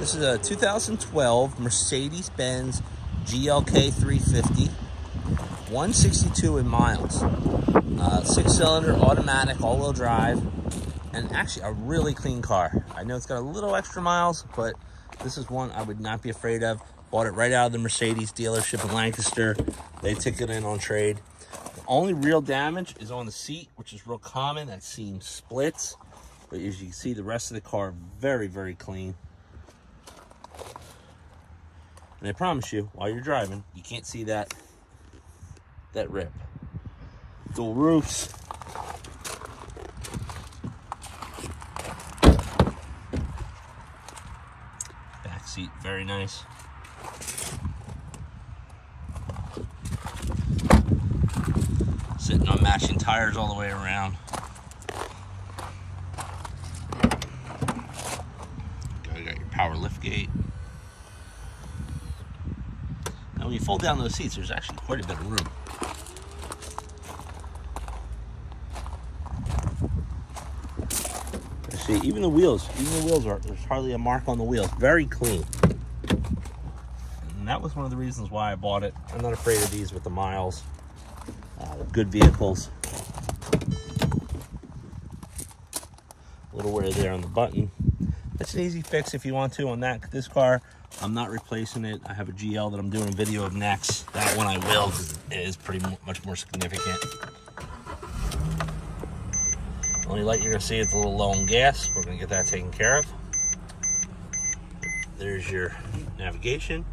This is a 2012 Mercedes-Benz GLK 350, 162 in miles. Uh, six-cylinder, automatic, all-wheel drive, and actually a really clean car. I know it's got a little extra miles, but this is one I would not be afraid of. Bought it right out of the Mercedes dealership in Lancaster. They took it in on trade. The only real damage is on the seat, which is real common. That seam splits. But as you can see, the rest of the car very, very clean. And I promise you, while you're driving, you can't see that that rip. Dual roofs. Back seat, very nice. Sitting on matching tires all the way around. Got your power lift gate. Now when you fold down those seats, there's actually quite a bit of room. See, even the wheels, even the wheels are, there's hardly a mark on the wheels. Very clean. And that was one of the reasons why I bought it. I'm not afraid of these with the miles. Uh, good vehicles. A little wear there on the button. It's an easy fix if you want to on that. This car, I'm not replacing it. I have a GL that I'm doing a video of next. That one I will because it is pretty much more significant. Only light you're gonna see is a little low on gas. We're gonna get that taken care of. There's your navigation.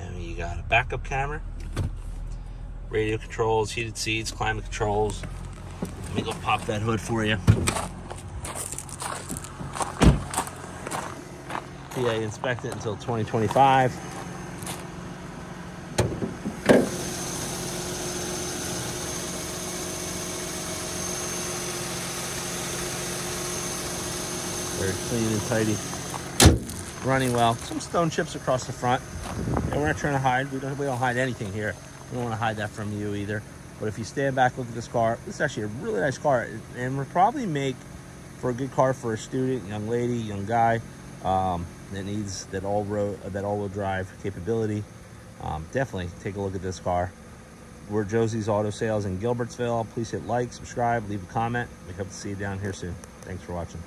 And you got a backup camera. Radio controls, heated seats, climate controls. Let me go pop that hood for you. PA inspect it until 2025. Very clean and tidy. Running well. Some stone chips across the front. And we're not trying to hide. We don't we don't hide anything here. We don't want to hide that from you either. But if you stand back, look at this car. This is actually a really nice car, and would probably make for a good car for a student, young lady, young guy um, that needs that all road that all-wheel drive capability. Um, definitely take a look at this car. We're Josie's Auto Sales in Gilbertsville. Please hit like, subscribe, leave a comment. We hope to see you down here soon. Thanks for watching.